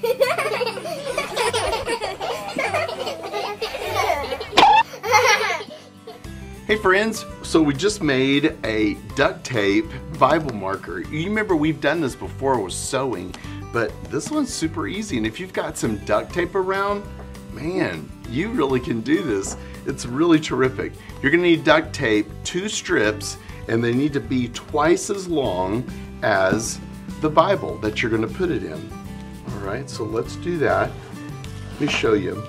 Hey friends, so we just made a duct tape Bible marker. You remember we've done this before with sewing, but this one's super easy. And if you've got some duct tape around, man, you really can do this. It's really terrific. You're gonna need duct tape, two strips, and they need to be twice as long as the Bible that you're gonna put it in. Right, so let's do that. Let me show you.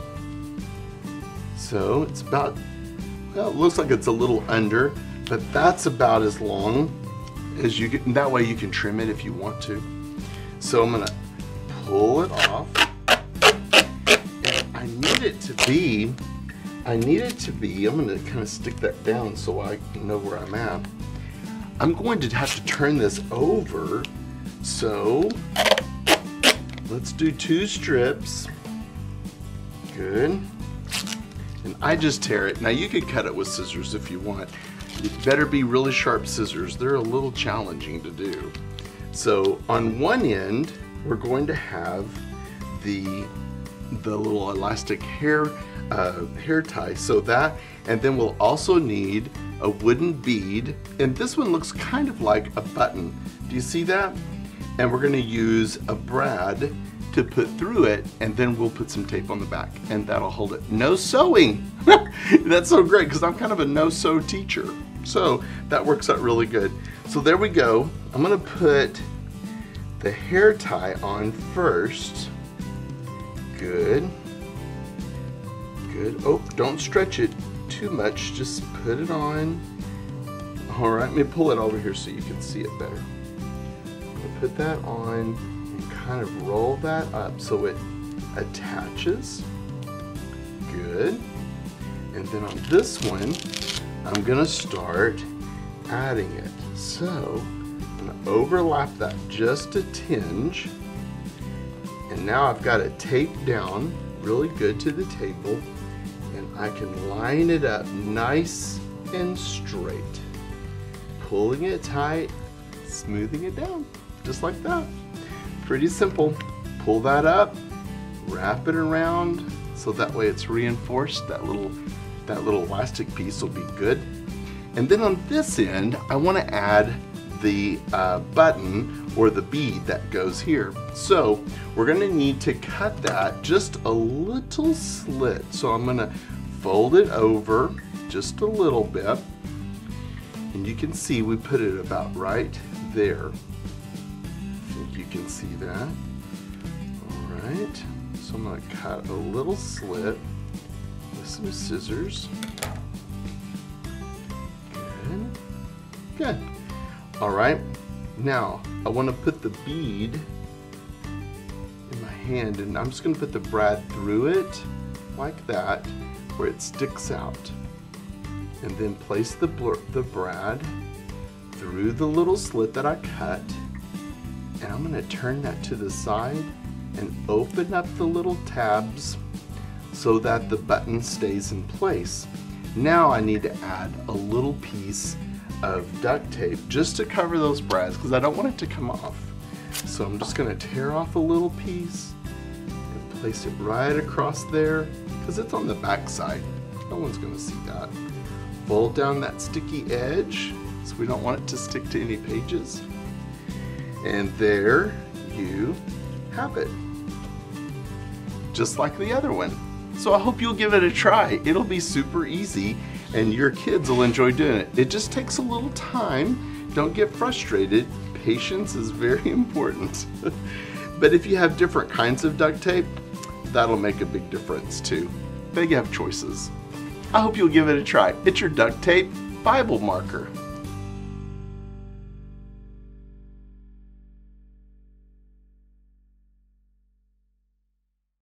So it's about well, it looks like it's a little under, but that's about as long as you get. And that way you can trim it if you want to. So I'm gonna pull it off. And I need it to be, I need it to be, I'm gonna kind of stick that down so I know where I'm at. I'm going to have to turn this over. So let's do two strips. Good and I just tear it. Now you could cut it with scissors if you want. It better be really sharp scissors. They're a little challenging to do. So on one end, we're going to have the the little elastic hair uh, hair tie. So that, and then we'll also need a wooden bead. And this one looks kind of like a button. Do you see that? And we're gonna use a brad to put through it and then we'll put some tape on the back and that'll hold it. No sewing. That's so great because I'm kind of a no sew teacher. So that works out really good. So there we go. I'm gonna put the hair tie on first. Good. Good. Oh, don't stretch it too much. Just put it on. All right, let me pull it over here so you can see it better. Put that on and kind of roll that up so it attaches. Good. And then on this one, I'm gonna start adding it. So, I'm gonna overlap that just a tinge. And now I've got it taped down really good to the table and I can line it up nice and straight. Pulling it tight, smoothing it down, just like that. Pretty simple. Pull that up, wrap it around so that way it's reinforced. That little, that little elastic piece will be good. And then on this end, I want to add the uh, button or the bead that goes here. So we're going to need to cut that just a little slit. So I'm going to fold it over just a little bit. And you can see we put it about right there you can see that. All right, so I'm gonna cut a little slit with some scissors. Good, good. All right, now I wanna put the bead in my hand and I'm just gonna put the brad through it like that where it sticks out. And then place the, the brad through the little slit that I cut and I'm gonna turn that to the side and open up the little tabs so that the button stays in place. Now I need to add a little piece of duct tape just to cover those brads because I don't want it to come off. So I'm just gonna tear off a little piece and place it right across there because it's on the back side. No one's gonna see that. Fold down that sticky edge so we don't want it to stick to any pages. And there you have it. Just like the other one. So I hope you'll give it a try. It'll be super easy and your kids will enjoy doing it. It just takes a little time. Don't get frustrated. Patience is very important. but if you have different kinds of duct tape, that'll make a big difference too. They have choices. I hope you'll give it a try. It's your duct tape Bible marker.